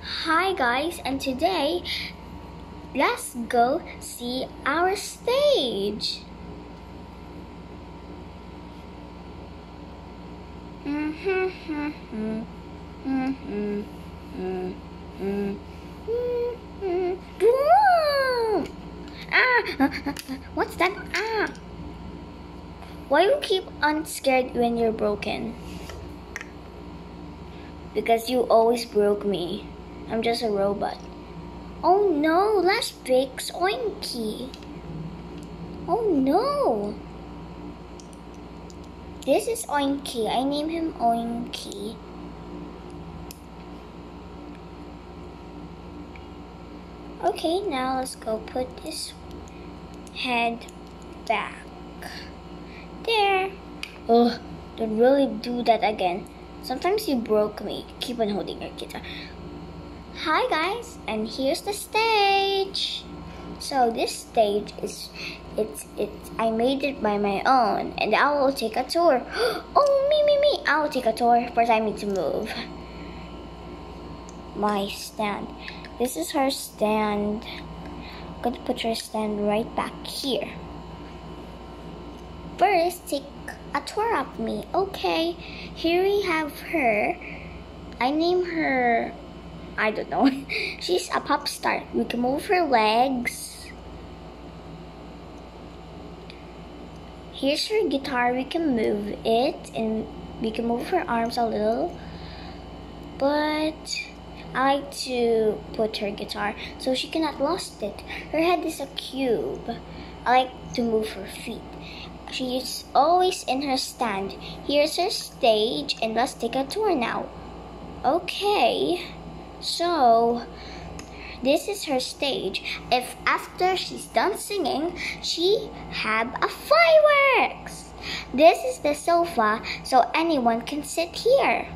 Hi guys, and today let's go see our stage. Ah, what's that? Ah. Why you keep unscared when you're broken? Because you always broke me. I'm just a robot. Oh no, let's fix Oinky. Oh no. This is Oinky. I name him Oinky. Okay, now let's go put this head back. There. Ugh, don't really do that again. Sometimes you broke me. Keep on holding your guitar. Hi guys, and here's the stage. So this stage is it's it's I made it by my own and I will take a tour. Oh me me me I will take a tour. First I need to move my stand. This is her stand. I'm gonna put her stand right back here. First take a tour of me. Okay, here we have her. I name her, I don't know. She's a pop star. We can move her legs. Here's her guitar. We can move it and we can move her arms a little. But I like to put her guitar so she cannot lost it. Her head is a cube. I like to move her feet. She is always in her stand. Here's her stage, and let's take a tour now. Okay, so this is her stage. If after she's done singing, she have a fireworks. This is the sofa, so anyone can sit here.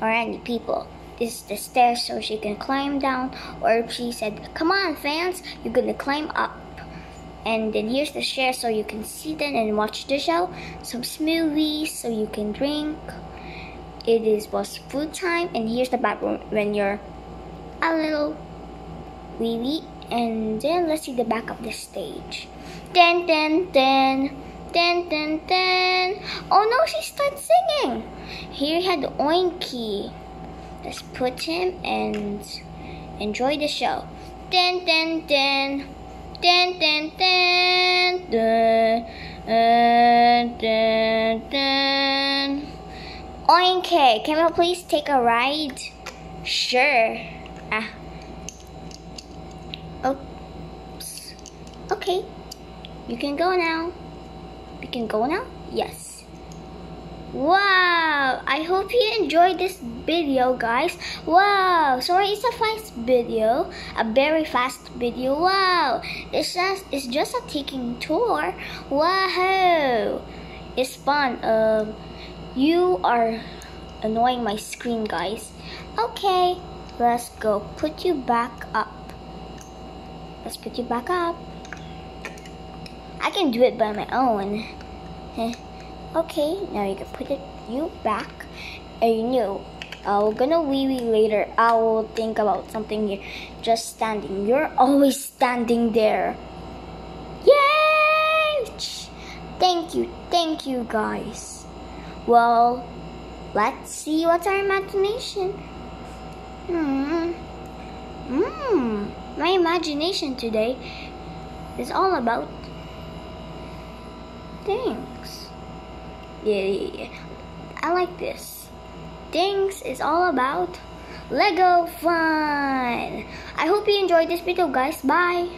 Or any people. This is the stairs, so she can climb down. Or she said, come on fans, you're gonna climb up and then here's the chair so you can sit in and watch the show some smoothies so you can drink it is was food time and here's the bathroom when you're a little wee wee and then let's see the back of the stage. Then then then then then then oh no she starts singing. Here had the oinky. Let's put him and enjoy the show. Then then then Dun, dun, dun, Oink, can we please take a ride? Sure. Ah. Oops. Okay. You can go now. You can go now? Yes. Wow, I hope you enjoyed this video guys. Wow, sorry it's a fast video, a very fast video. Wow, it's just it's just a taking tour. Wow, it's fun. Um, you are annoying my screen guys. Okay, let's go put you back up. Let's put you back up. I can do it by my own. Okay, now you can put it you back. And you I'm gonna wee wee later. I will think about something here. Just standing. You're always standing there. Yay! Thank you, thank you guys. Well, let's see what's our imagination. Hmm. Hmm. My imagination today is all about things. Yeah, yeah, yeah. I like this. Things is all about Lego fun. I hope you enjoyed this video, guys. Bye.